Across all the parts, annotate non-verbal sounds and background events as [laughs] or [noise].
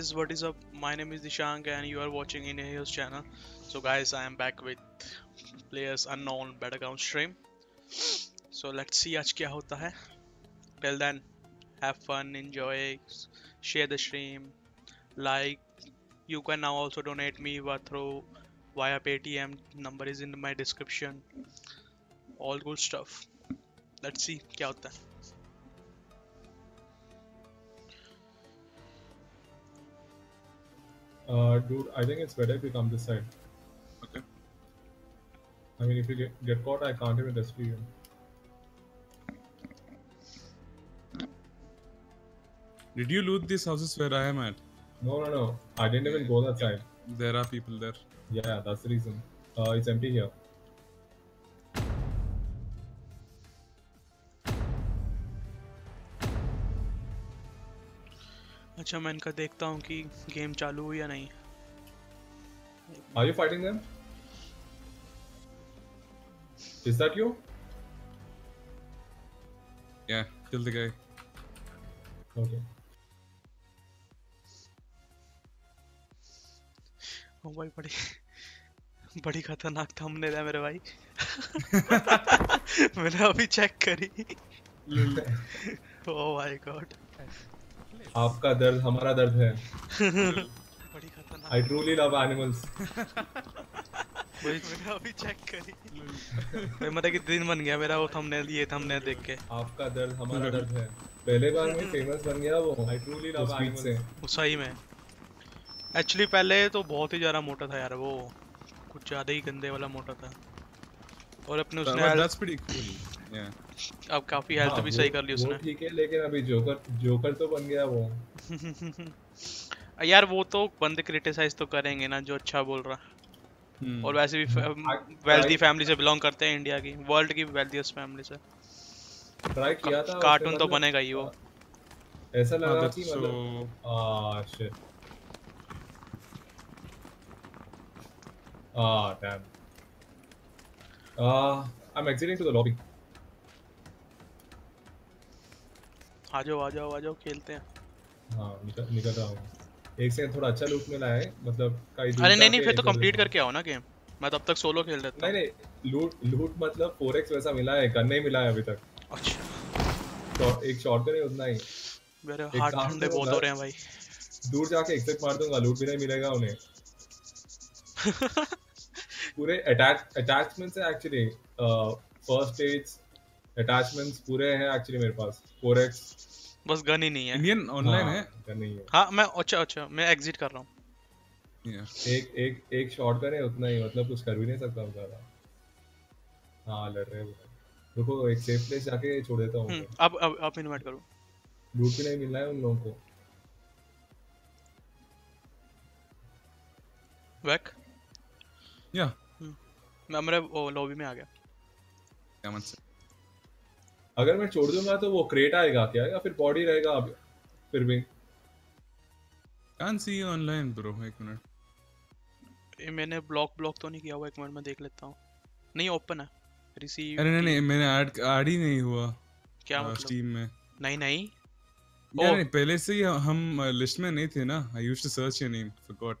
hello guys what is up my name is Dishank and you are watching in Heroes channel so guys I am back with players unknown battleground stream so let's see आज क्या होता है till then have fun enjoy share the stream like you can now also donate me through via paytm number is in my description all good stuff let's see क्या होता है Uh, dude, I think it's better if you come this side. Okay. I mean, if you get, get caught, I can't even rescue you. Did you loot these houses where I am at? No, no, no. I didn't even go that side. There are people there. Yeah, that's the reason. Uh, it's empty here. अच्छा मैं इनका देखता हूँ कि game चालू हुई या नहीं Are you fighting them? Is that you? Yeah, kill the guy. Okay. ओ भाई बड़ी बड़ी खतरनाक थंबनेल है मेरे भाई [laughs] [laughs] मैंने अभी चेक करी ओ माय गॉड आपका दर्द हमारा दर्द है. बड़ी खतरनाक I truly love अभी चेक करी भाई मतलब कि दिन बन गया मेरा वो थंबनेल ये थंबनेल देख के आपका दर्द हमारा दर्द है. पहले बार में फ़ेमस बन गया वो. I truly love animals. से. वो सही में एक्चुअली पहले तो बहुत ही ज़्यादा मोटा था यार वो कुछ ज़्यादा ही गंदे वाला मोटा था और अपने उसने Yeah. अब काफ़ी हेल्थ हाँ, भी सही कर ली उसने ठीक है लेकिन अभी जोकर जोकर तो बन गया वो. [laughs] यार वो तो बंदे क्रिटिसाइज तो करेंगे ना जो अच्छा बोल रहा Hmm. और वैसे भी वेल्दी फैमिली से बिलोंग करते हैं इंडिया की वर्ल्ड की वेल्दीस्ट फैमिली से ट्राई किया था. कार्टून तो मतलब- बनेगा ही वो ऐसा लगा कि. मतलब Ah, shit. Ah, damn. Uh, I'm exiting to the lobby. आ जाओ आ जाओ आ जाओ खेलते हैं। हाँ निकल निकल रहा हूँ। एक सेकंड थोड़ा अच्छा लूट मिला है मतलब कई अरे नहीं नहीं फिर तो कंप्लीट करके आओ ना गेम मैं तब तक सोलो खेल लेता नहीं नहीं लूट लूट मतलब 4x वैसा मिला है गन नहीं मिला है अभी तक। अच्छा। तो एक शॉट नहीं उतना ही। मेरे एक हाथ ठंडे बहुत हो रहे हैं भाई। दूर जाके एक्सेप्ट मार दूँगा लूट भी नहीं मिलेगा उन्हें। [laughs] पूरे अटैच अटैचमेंट्स है एक्चुअली फ़र्स्ट एड्स अटैचमेंट्स पूरे हैं एक्चुअली मेरे पास 4x बस गन ही नहीं है Indian online है? गन नहीं है हाँ मैं अच्छा अच्छा मैं एग्जिट कर रहा हूँ Yeah. एक एक एक शॉट करे उतना ही मतलब कुछ कर भी नहीं सकता हूँ ज़्यादा हाँ लड़ रहे हैं। रुको एक सेफ़ प्लेस जाके छोड़ देता हूँ हम्म, अब अब अब इनवाइट करो लूट भी नहीं मिल रहा है उन लोगों को बैक Yeah. मैं मेरे लॉबी में आ गया one sec. अगर मैं छोड़ दूँगा तो वो क्रेट आएगा क्या या फिर बॉडी रहेगा अब फिर भी see you online, bro. एक मिनट. ये मैंने ब्लॉक ब्लॉक तो नहीं किया हुआ एक मिनट में देख लेता हूँ नहीं ओपन है रिसीव अरे नहीं नहीं मैंने ऐड ऐड ही नहीं हुआ क्या uh, मतलब Steam में. नहीं नहीं यार Oh. नहीं पहले से ही हम लिस्ट में नहीं थे ना. I used to search your name. Forgot.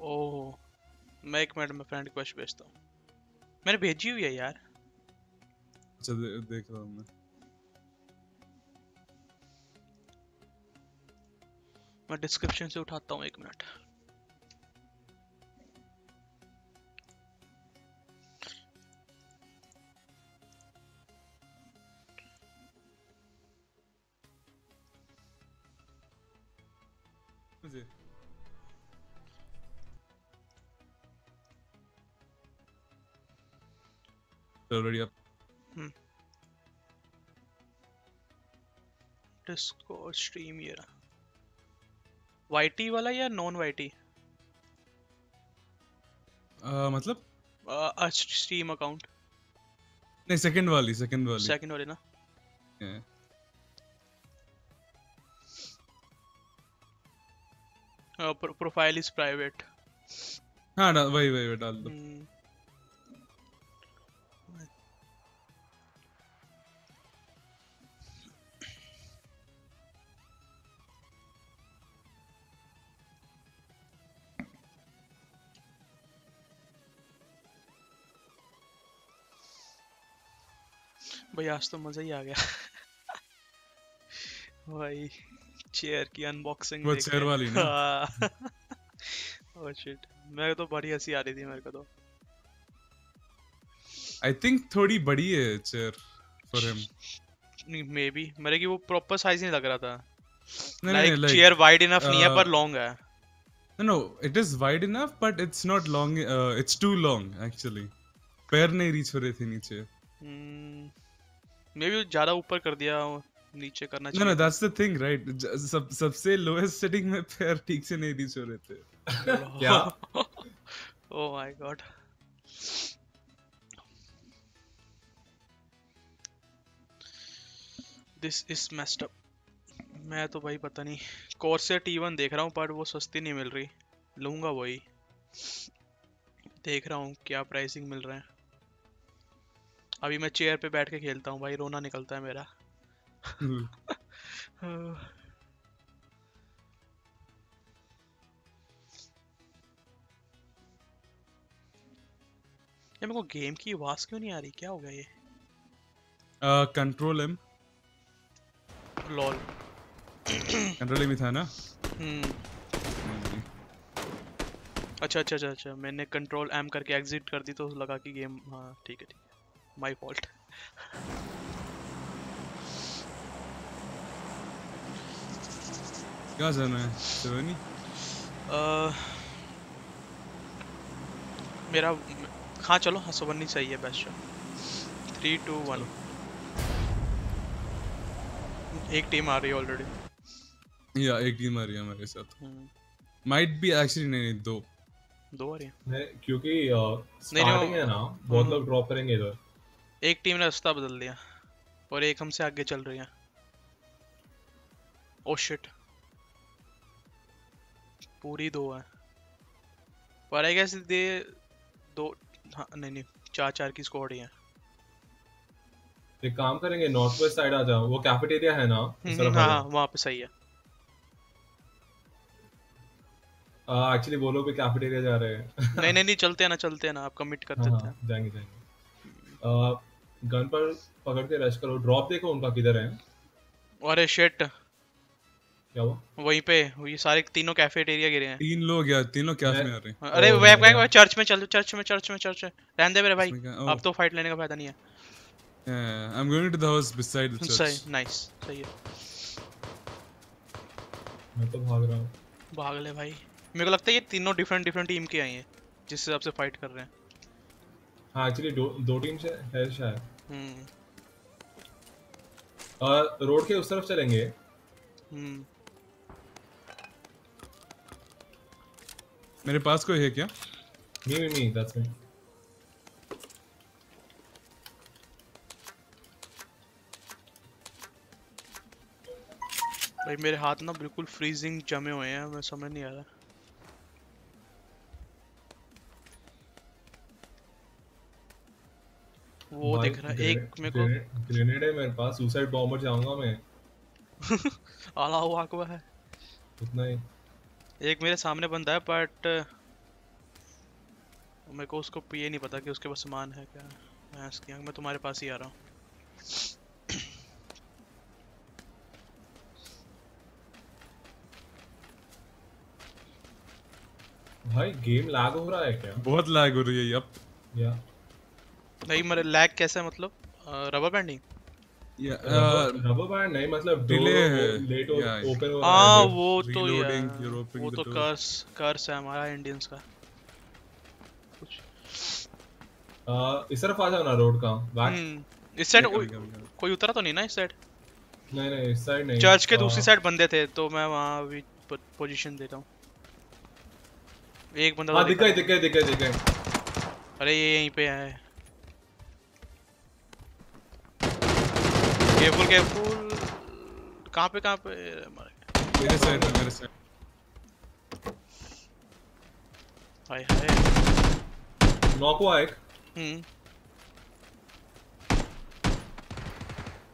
ओह मैं एक मिनट में फ्रेंड रिक्वेस्ट भेजता हूँ मैंने भेजी हुई है यार अच्छा दे, देख रहा हूँ मैं. मैं डिस्क्रिप्शन से उठाता हूँ एक मिनट मुझे. Already up. डिस्कॉर्ड स्ट्रीम ये रहा वाईटी वाला या नॉन वाईटी Uh, मतलब स्ट्रीम अकाउंट नहीं सेकंड वाली सेकंड वाली. सेकंड वाली ना Yeah. प्रोफ़ाइल इज़ प्राइवेट हाँ वही वही वही डाल दो. भाई आज तो मज़ा ही आ गया। भाई चेयर की अनबॉक्सिंग वो chair वाली ना? ओह शिट मेरे तो बड़ी हँसी आ रही थी मेरे को तो। आई थिंक थोड़ी बड़ी है chair for him maybe मेरे की वो प्रॉपर साइज़ नहीं लग रहा था। नहीं लाइक नहीं चेयर वाइड इनफ नहीं है uh, पर लॉन्ग है। no, it is wide enough, but it's not long. Uh, it's too long, actually. पैर नहीं रीच हो रहे थे नीचे. मे बी ज़्यादा ऊपर कर दिया नीचे करना चाहिए। that's the thing, right? ज- सब सबसे lowest setting में पैर ठीक से नहीं रीच हो रहे थे. [laughs] क्या? ओह my God this is messed up मैं तो भाई पता नहीं कोर्सेर T1 देख रहा हूँ पर वो सस्ती नहीं मिल रही। लूँगा वही। देख रहा हूँ क्या प्राइसिंग मिल रहा है। अभी मैं चेयर पे बैठ के खेलता हूँ भाई रोना निकलता है मेरा। ये मेरे को गेम की आवाज़ क्यों नहीं आ रही? क्या हो गया ये? control M. लॉल M ही था ना? हम्म। अच्छा अच्छा अच्छा अच्छा मैंने कंट्रोल एम करके एग्जिट कर दी तो लगा कि गेम हाँ ठीक है ठीक माय फॉल्ट क्या जाना है? सेवनी? मेरा हाँ चलो हाँ सवन सही है बेस्ट थ्री टू वन एक टीम आ रही है ऑलरेडी या एक टीम आ रही है हमारे साथ. Might be actually नहीं नहीं दो. दो आ रही है क्योंकि स्टार्टिंग है ना बहुत हम्म। लोग ड्रॉप करेंगे इधर एक टीम ने रास्ता बदल दिया और एक हमसे आगे चल रही है। ओ शिट पूरी दो है। पर आई गेस दे दो हाँ नहीं नहीं चार चार की स्क्वाड ही है। एक काम करेंगे नॉर्थ वेस्ट साइड आ जाओ। वो कैफेटेरिया है ना? तरफ़ हाँ हाँ वहाँ पे सही है। एक्चुअली वो लोग भी कैफेटेरिया जा रहे हैं। नहीं नहीं नहीं चलते हैं ना चलते हैं ना आप कमिट कर हाँ देते हैं हाँ, जाएँगे जाएँगे। गन पर पकड़ के रश करो। ड्रॉप देखो उनका किधर है। अरे शिट क्या हुआ? वहीं पे ये सारे तीनों कैफेटेरिया गिरे हैं। तीन लोग या तीनों कैफ में आ रहे हैं. अरे वेब मैं- गैंग चर्च में चल चर्च में चर्च में चर्च में। रहने दे मेरे भाई। अब. तो फाइट लेने का फ़ायदा नहीं है। Yeah, I'm going to the house beside the church. सही नाइस सही है। मैं तो भाग रहा हूँ। भाग ले भाई। मेरे को लगता है ये तीनों डिफरेंट डिफरेंट टीम के आई हैं जिस हिसाब से फाइट कर रहे हैं। हाँ एक्चुअली दो दो टीम से है शायद। हम्म। रोड के उस तरफ़ चलेंगे। हम्म। मेरे पास कोई है क्या? मी मी मी दैट्स मी भाई मेरे हाथ ना बिल्कुल फ्रीजिंग जमे हुए हैं मैं समझ नहीं आ रहा। वो दिख रहा है एक मेरे को ग्रेनेड है मेरे पास सुसाइड बॉम्बर जाऊँगा मैं। [laughs] अल्लाह अकबर है। उतना ही। एक मेरे सामने बंदा है बट मेरे को उसको ये नहीं पता कि उसके पास सामान है क्या। मैं इसकी मैं तुम्हारे पास ही आ रहा हूँ। भाई गेम लैग हो रहा है क्या? बहुत लैग हो रही है अब या। नहीं मेरे लैग कैसा है मतलब? रबर बैंडिंग रबर बैंड नहीं मतलब है, लेट ओपन हो हाँ रहा है वो तो यार वो तो कर्स कर्स है हमारा इंडियंस का। कुछ। इस तरफ़ आ जाओ ना रोड का। बैक हम्म इस साइड. कोई उतरा तो नहीं ना इस साइड नहीं नहीं इस साइड नहीं। चर्च के दूसरी साइड बंदे थे तो मैं वहाँ भी पोजीशन देता हूँ। एक बंदा हाँ तो दिख गए दिखा दिख गए दिख गए दिख गए। अरे ये यहीं पे है। केयरफुल केयरफुल कहाँ पे कहाँ पे? मेरे साइड मेरे साइड. हाय हाय। नॉक हुआ एक। हम्म।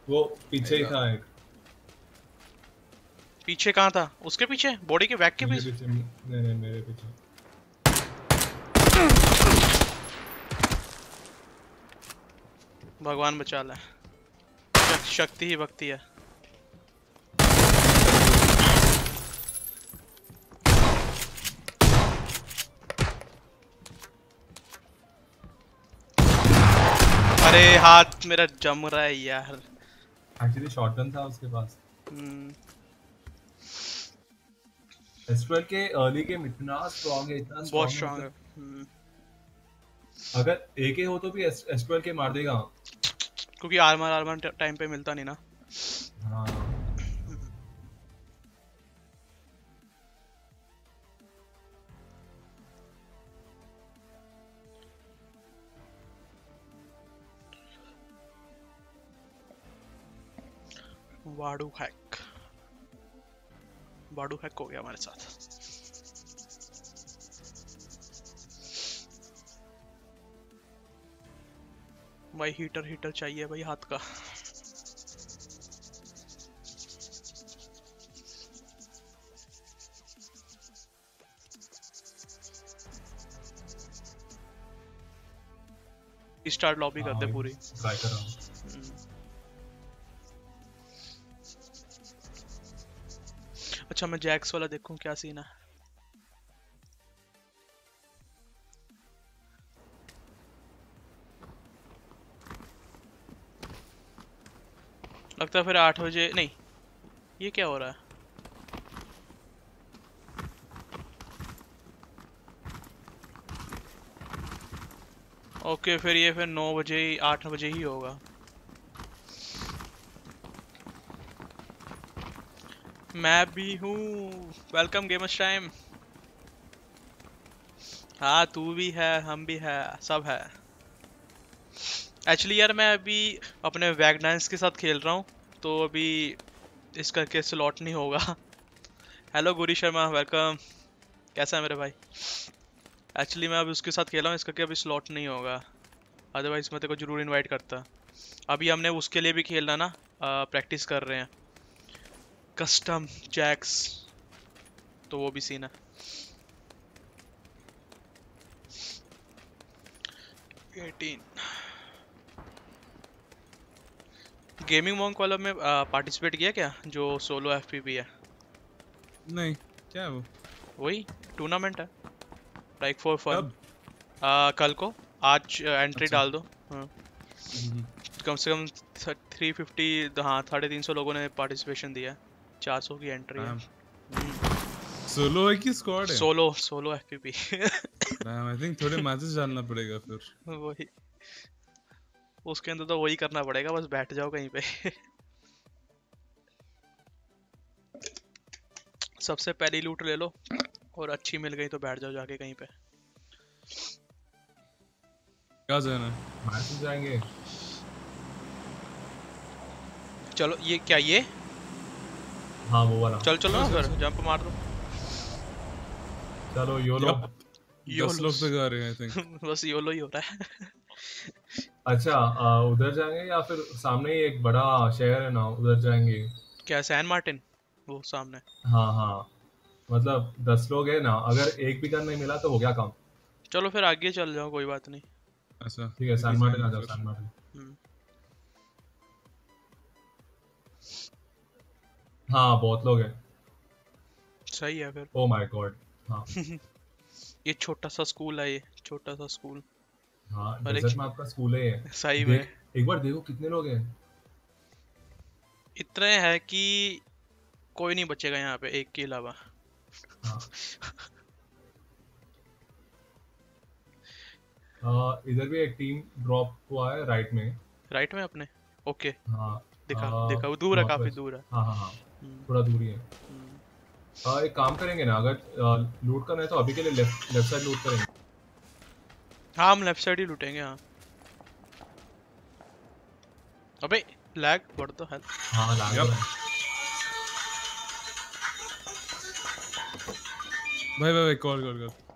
वो पीछे ही था एक। पीछे कहाँ था? उसके पीछे? बॉडी के बैक के पीछे नहीं नहीं मेरे पीछे। भगवान बचा ले। शक्ति ही भक्ति है। अरे हाथ मेरा जम रहा है यार। एक्चुअली शॉटगन था उसके पास। हम्म, एस12 के अर्ली गेम इतना स्ट्रांग है इतना बहुत स्ट्रांग है। हम्म, अगर एके हो तो भी एस12 के मार देगा। क्योंकि आर्मर आर्मर टाइम पे मिलता नहीं ना। हाँ। वाडू हैक। वाडू हैक हो गया हमारे साथ। भाई हीटर हीटर चाहिए भाई हाथ का। स्टार्ट लॉबी कर दे पूरी। ट्राई कर रहा हूँ। अच्छा मैं जैक्स वाला देखूँ क्या सीन है। लगता है फिर आठ बजे, नहीं, ये क्या हो रहा है? ओके, फिर ये फिर नौ बजे ही, आठ बजे ही होगा। मैं भी हूँ वेलकम गेमर्स टाइम हाँ तू भी है, हम भी है, सब है। एक्चुअली यार, मैं अभी अपने वैगनाइंस के साथ खेल रहा हूँ। तो अभी इस करके स्लॉट नहीं होगा। हेलो गुरी शर्मा वेलकम कैसा है मेरे भाई? एक्चुअली मैं अभी उसके साथ खेला हूँ, इस करके अभी स्लॉट नहीं होगा। अदरवाइज़ मैं तेरे को ज़रूर इनवाइट करता। अभी हमने उसके लिए भी खेलना ना प्रैक्टिस कर रहे हैं। कस्टम जैक्स तो वो भी सीन है। एटीन गेमिंग मॉन्क वाला में पार्टिसिपेट किया क्या? जो सोलो एफ़ भी है? नहीं क्या है वो? वही टूर्नामेंट है। लाइक फॉर फन कल को। आज एंट्री अच्छा। डाल दो। हाँ। हम्म, कम से कम थ्री फिफ्टी हाँ साढ़े तीन सौ लोगों ने पार्टिसिपेशन दिया है। चार सौ की एंट्री है। सोलो है कि स्क्वाड है? Solo solo F P damn, I think थोड़े मैचेस डालना पड़ेगा फिर। वही। उसके अंदर तो वही करना पड़ेगा बस बैठ जाओ कहीं पे। सबसे पहली लूट ले लो और अच्छी मिल गई तो बैठ जाओ जाके कहीं पे। क्या जाना मैच जाएँगे? चलो ये क्या ये? हाँ वो वाला। चल चलो ना फिर जंप मार दो। चलो योलो Yup. यो दस लोग तक आ रहे हैं आई थिंक [laughs] बस योलो ही हो रहा है। अच्छा आ, उधर जाएँगे या फिर सामने ही एक बड़ा शहर है ना उधर जाएँगे? क्या सैन मार्टिन? वो सामने। हाँ हाँ। मतलब दस लोग है ना अगर एक भी गन नहीं मिला तो हो गया काम। चलो फिर आगे चल जाओ कोई बात नहीं। अच्छा। ठीक है सैन मार्टिन आ जाओ सैन मार्टिन। हम्म, हाँ बहुत लोग हैं। सही है फिर। ओ माय गॉड हाँ। [laughs] ये छोटा सा स्कूल है ये छोटा सा स्कूल। हाँ डेजर्ट में आपका स्कूल है। सही में। एक बार देखो कितने लोग हैं। इतने है कि कोई नहीं बचेगा यहाँ पे एक के अलावा। हाँ। [laughs] आ, इधर भी एक टीम ड्रॉप हुआ है राइट में। राइट में अपने? ओके हाँ दिखा आ, दिखा वो दूर है काफ़ी दूर है। हाँ हाँ हाँ। हम्म, थोड़ा दूरी है हम्म। आ, एक काम करेंगे ना अगर लूट करना है तो अभी के लिए लेफ़्ट लेफ़्ट साइड लूट करेंगे। हाँ हम लेफ़्ट साइड ही लूटेंगे हाँ। अबे लैग बढ़ द हेल हाँ लैग है भाई भाई भाई कॉल कॉल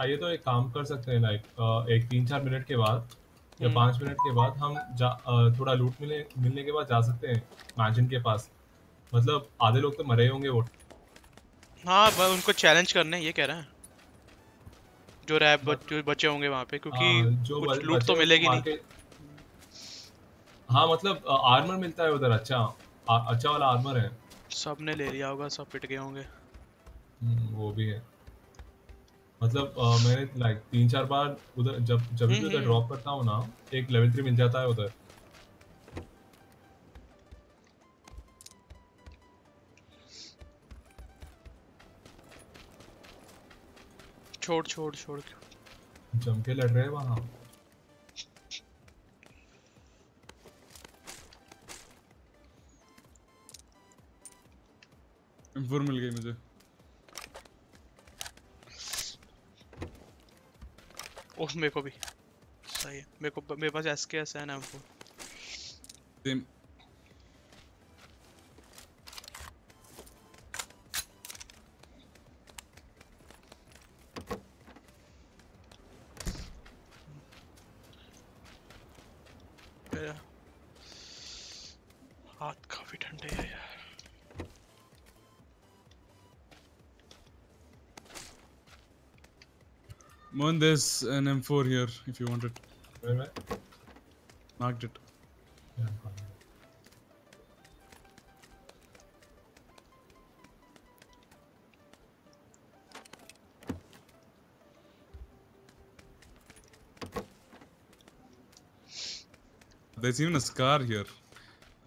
चाहिए तो एक काम कर सकते हैं लाइक एक तीन चार मिनट के बाद या हम्म। पाँच मिनट के बाद हम जा थोड़ा लूट मिले मिलने के बाद जा सकते हैं मैजिन के पास। मतलब आधे लोग तो मरे होंगे वो। हाँ उनको चैलेंज करने ये कह रहे हैं। जो रैप बच, जो बचे होंगे वहाँ पे क्योंकि हाँ, जो कुछ लूट तो मिलेगी नहीं। हाँ मतलब आर्मर मिलता है उधर अच्छा। आ, अच्छा वाला आर्मर है। सबने ले लिया होगा सब पिट गए होंगे। हम्म, वो भी है। मतलब अ, मैंने लाइक तीन चार बार उधर जब जब भी हम्म, उधर हम्म। ड्रॉप करता हूँ ना एक लेवल थ्री मिल जाता है उधर। छोड़ छोड़ छोड़। जम के लड़ रहे हैं वहाँ। M4 मिल गई मुझे। ओह मेरे को भी। सही है। मेरे को मेरे पास एसकेएस है ना हमको। Mohan, there's an M4 here if you want it. मैं- मैं- Marked it. There's even a scar here.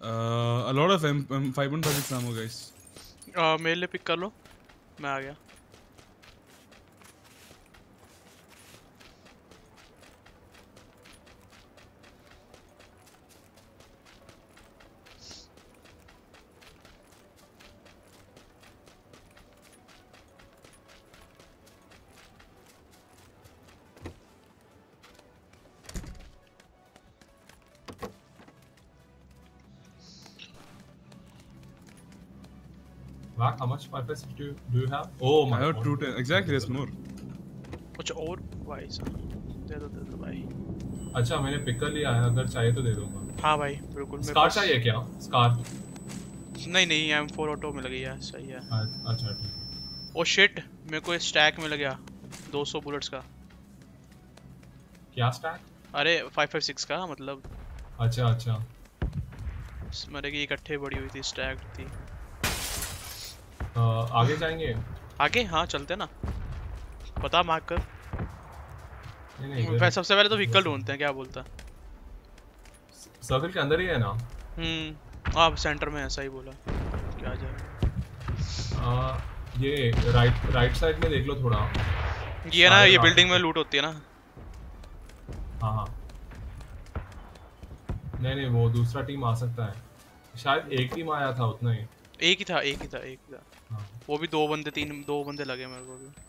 Uh, a lot of M, M 5.56 ammo, guys. आ, मेरे लिए पिक कर लो मैं आ गया Mark, how much purpose do you, do you have? Oh my I have two. ten- Exactly, there's more. कुछ और? भाई साहब दे दो दे दो भाई। अच्छा मैंने पिक कर लिया है अगर चाहिए तो दे दूँगा। हाँ भाई बिल्कुल मेरे स्कार पास चाहिए क्या? स्कार नहीं नहीं एम फोर ऑटो मिल गई है सही है। अच्छा ठीक। ओ शिट मेरे को स्टैक मिल गया 200 बुलेट्स का। क्या स्टैक अरे 556 का मतलब। अच्छा अच्छा। मेरे की इकट्ठे बड़ी हुई थी स्टैक थी। आगे जाएँगे? आगे? हाँ चलते ना। पता मार्क कर नहीं नहीं सबसे पहले तो व्हीकल ढूंढते हैं क्या बोलता है? सर्कल के अंदर ही है ना? हम्म। आप सेंटर में ऐसा ही बोला। क्या जाए। ये राइट राइट साइड में देख लो थोड़ा। ये ना ये बिल्डिंग में लूट होती है ना। हाँ हाँ। नहीं नहीं वो दूसरा टीम आ सकता है। शायद एक टीम आया था उतना ही। एक ही था एक ही था एक ही था। हाँ वो भी दो बंदे तीन दो बंदे लगे मेरे को भी।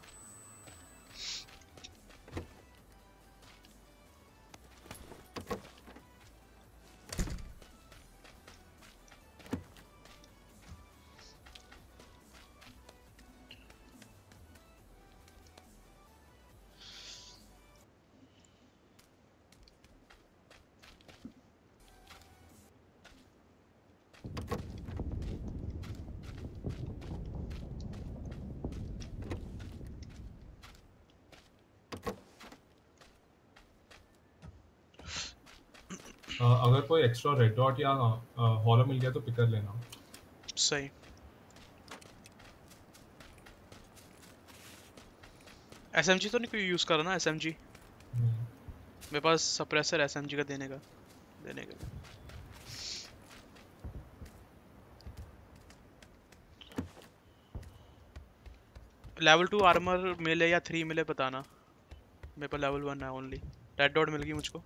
अगर कोई एक्स्ट्रा रेड डॉट या हॉलो मिल गया तो पिक कर लेना। सही। एसएमजी तो नहीं कोई यूज़ कर रहा ना एसएमजी मेरे पास सप्रेसर एसएमजी का देने का देने का। लेवल टू आर्मर मिले या थ्री मिले बताना। मेरे पास लेवल वन है ओनली रेड डॉट मिल गई मुझको।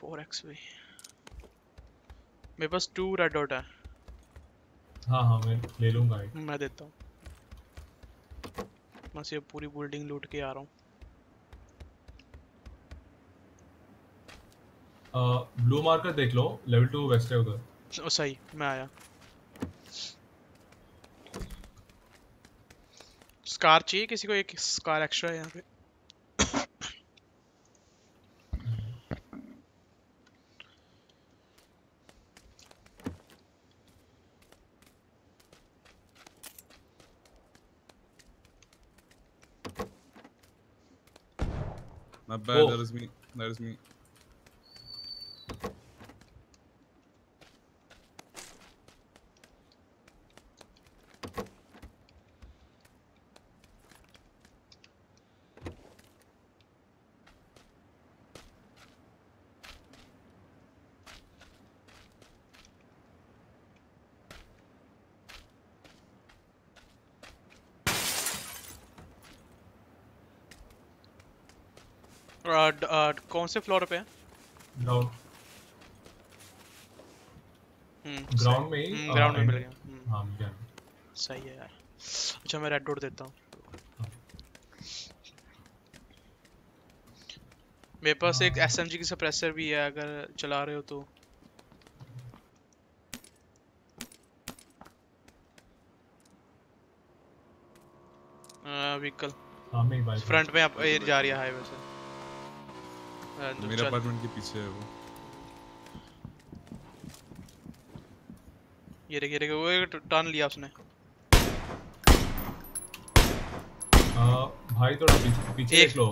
फोर एक्स भी मेरे पास टू रेड डॉट है। हाँ हाँ मैं ले लूँगा मैं देता हूँ। मैं ये पूरी बिल्डिंग लूट के आ रहा हूँ। ब्लू मार्कर देख लो लेवल टू वेस्ट है उधर। सही मैं आया। स्कार चाहिए किसी को? एक स्कार एक्स्ट्रा है यहाँ पे। Bad. Oh. That is me. That is me. ड- आ, कौन से फ्लोर पे है? ग्राउंड ग्राउंड में ही हम्म, ग्राउंड में मिल गया। हम्म, हाँ मिल सही है यार। अच्छा मैं रेड डॉट देता हूँ। मेरे पास एक एसएमजी की सप्रेसर भी है अगर चला रहे हो तो। व्हीकल हाँ फ्रंट में ये जा रही है हाईवे से। मेरे अपार्टमेंट के पीछे है वो। ये देखिए देखिए वो एक टर्न लिया उसने। आ, भाई थोड़ा पीछे पीछे एक- देख लो।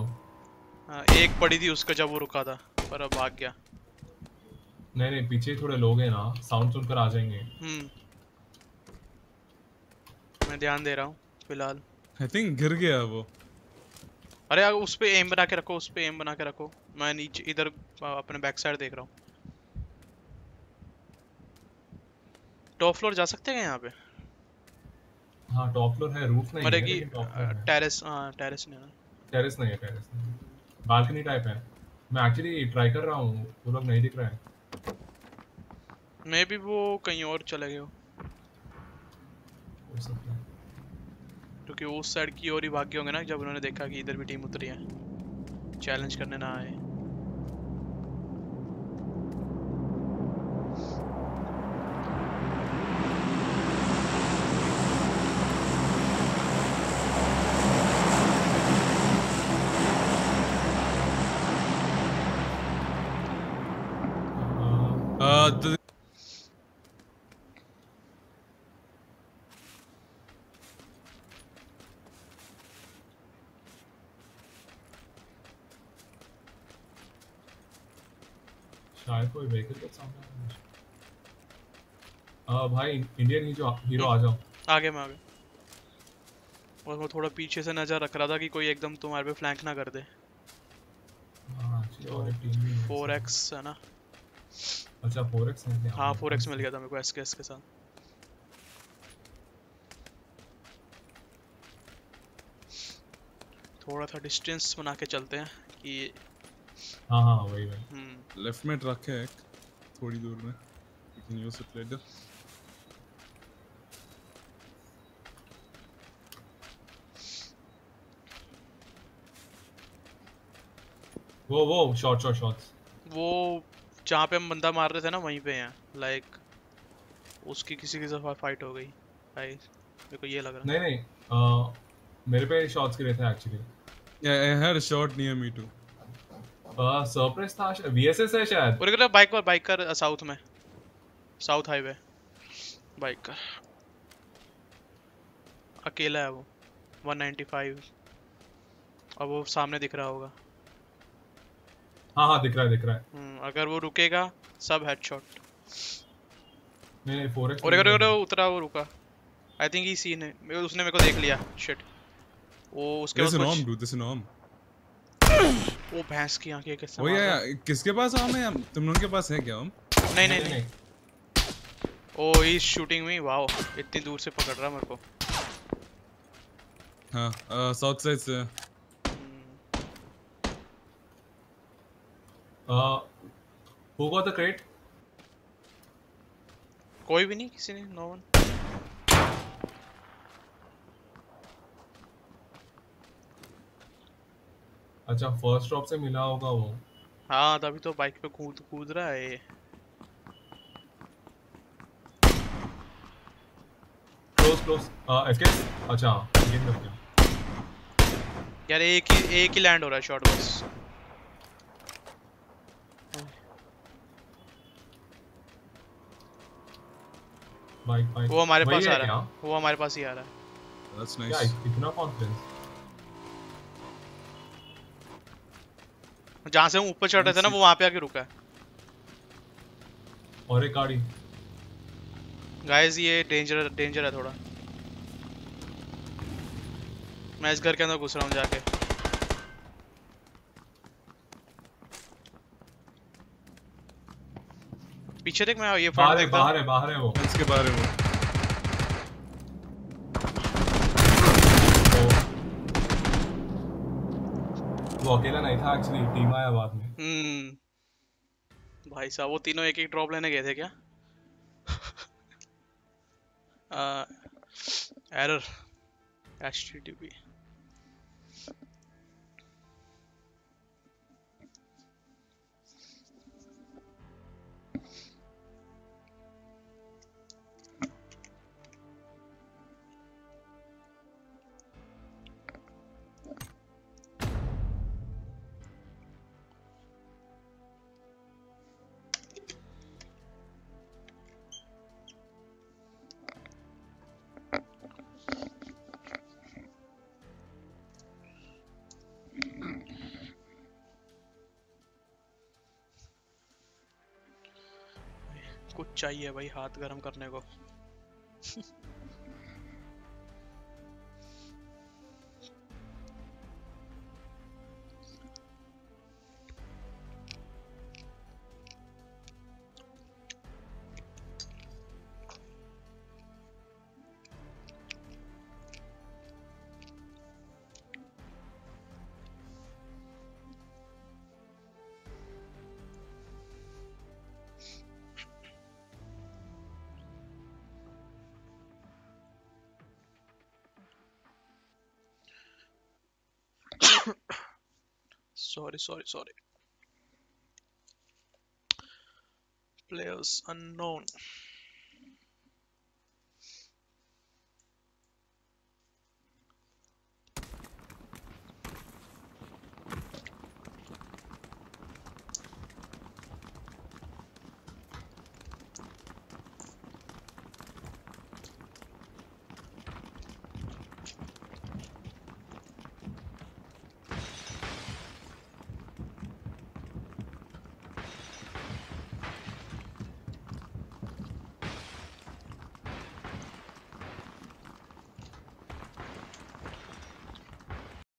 हाँ, एक पड़ी थी उसका जब वो रुका था पर अब भाग गया। नहीं नहीं पीछे थोड़े लोग हैं ना साउंड सुनकर आ जाएँगे। हम्म। मैं ध्यान दे रहा हूँ फ़िलहाल। आई थिंक गिर गया वो। अरे अगर उस पे एम बना के रखो उस पे एम बना के रखो। मैं नीचे इधर अपने बैक साइड देख रहा हूँ। टॉप फ्लोर जा सकते हैं यहाँ पे? हाँ टॉप फ्लोर है रूफ नहीं मतलब कि है। टेरेस हाँ टेरेस नहीं है टेरेस नहीं है टेरेस बालकनी टाइप है। मैं एक्चुअली ट्राई कर रहा हूँ वो लोग नहीं दिख रहा है। मे बी वो कहीं और चले गए हो। हो सकता है। क्योंकि उस साइड की ओर ही भाग गए होंगे ना जब उन्होंने देखा कि इधर भी टीम उतरी है। चैलेंज करने ना आए। Uh, uh the शायद कोई व्हीकल के सामने है। आ, भाई इंडियन ही जो हीरो आ जाओ आगे में आगे और वो थोड़ा पीछे से नज़र रख रहा था कि कोई एकदम तुम्हारे पे फ्लैंक ना कर दे हाँ actually और एक टीम भी है। 4x है ना अच्छा 4x है क्या? हाँ 4x मिल गया था मेरे को SKS के साथ थोड़ा सा डिस्टेंस बना के चलते हैं कि हाँ हाँ वही वही। लेफ़्ट में ट्रक है एक थोड़ी दूर में। You can use it later वो वो शॉट शॉट शॉट्स वो जहाँ पे हम बंदा मार रहे थे ना वहीं पे हैं। लाइक उसकी किसी के साथ फाइट हो गई। भाई मेरे को ये लग रहा नहीं नहीं आ, मेरे पे शॉट्स गिरे थे actually Yeah, I had a shot near me surprise था वीएसएस है शायद। और बाइक पर बाइक कर साउथ में। साउथ हाईवे बाइक कर अकेला है वो। 195 और वो सामने दिख रहा होगा। हाँ हाँ दिख रहा है दिख रहा है। हम्म, अगर वो रुकेगा सब हेडशॉट नहीं नहीं 4x और अगर अगर वो उतरा वो रुका। आई थिंक ही सीन है उसने मेरे को देख लिया। शिट वो उसके बाद कुछ arm, dude. There's an arm. [laughs] वो भैंस की आँखें कैसे yeah. किसके पास आर्म है तुम लोगों के पास है क्या आर्म नहीं नहीं नहीं ओ he is shooting me wow इतनी दूर से पकड़ रहा मेरे को। हाँ साउथ साइड से। Hmm, who got the crate कोई भी नहीं किसी ने नो वन अच्छा फ़र्स्ट ड्रॉप से मिला होगा वो। हाँ तभी तो बाइक पे कूद कूद रहा है ये। क्लोज क्लोज एफकेएस अच्छा गेम कर दिया यार एक ही एक ही लैंड हो रहा है शॉट बस बाइक बाइक वो हमारे पास आ रहा है। वो हमारे पास ही आ रहा है। क्या nice. इतना कॉन्फिडेंस जहाँ से हम ऊपर चढ़ रहे थे ना वो वहाँ पे आके रुका है। और एक गाड़ी। गाइस ये डेंजर डेंजर है थोड़ा। मैं इस घर के अंदर घुस रहा हूँ जाके। पीछे देख मैं ये बाहर है बाहर है बाहर है वो। इसके बारे में वो। वो अकेला नहीं था एक्चुअली टीम आया बाद में। हम्म। भाई साहब, वो तीनों एक एक ड्रॉप लेने गए थे क्या? [laughs] एरर http कुछ चाहिए भाई हाथ गर्म करने को। Sorry sorry sorry. Players unknown